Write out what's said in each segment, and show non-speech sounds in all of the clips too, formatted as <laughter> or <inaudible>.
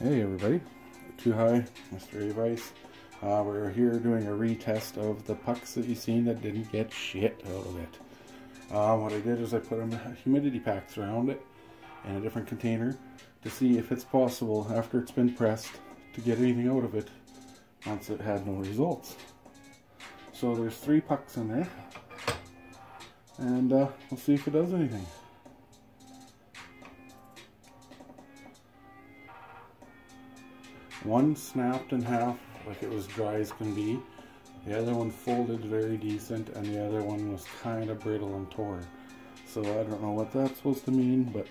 Hey everybody, Too High, Mr. Avice. Uh, we're here doing a retest of the pucks that you seen that didn't get shit out of it. Uh, what I did is I put a humidity packs around it in a different container to see if it's possible after it's been pressed to get anything out of it once it had no results. So there's three pucks in there and uh, we'll see if it does anything. One snapped in half like it was dry as can be. The other one folded very decent and the other one was kind of brittle and tore. So I don't know what that's supposed to mean, but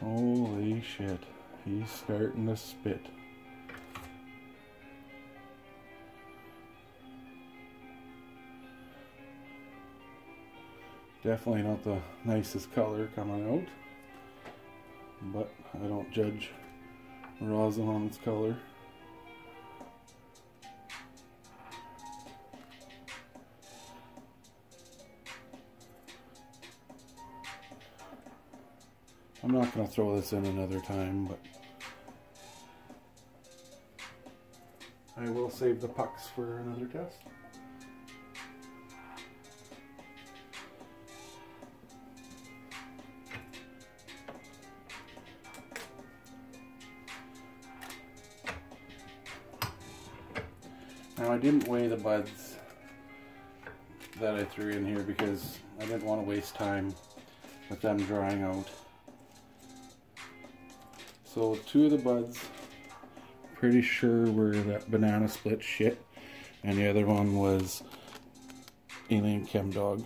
holy shit, he's starting to spit. Definitely not the nicest color coming out but I don't judge rosin on its color. I'm not going to throw this in another time, but I will save the pucks for another test. Now I didn't weigh the buds that I threw in here because I didn't want to waste time with them drying out. So two of the buds, pretty sure were that banana split shit, and the other one was alien chem dog.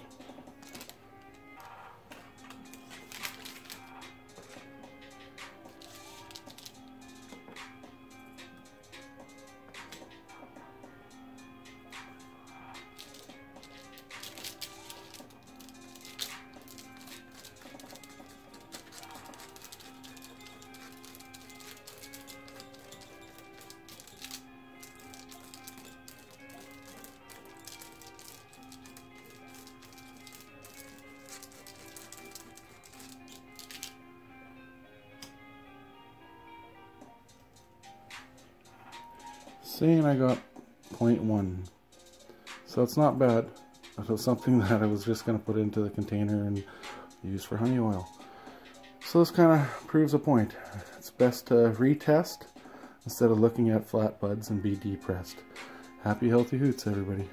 Saying I got 0.1. So it's not bad. It was something <laughs> that I was just going to put into the container and use for honey oil. So this kind of proves a point. It's best to retest instead of looking at flat buds and be depressed. Happy healthy hoots everybody.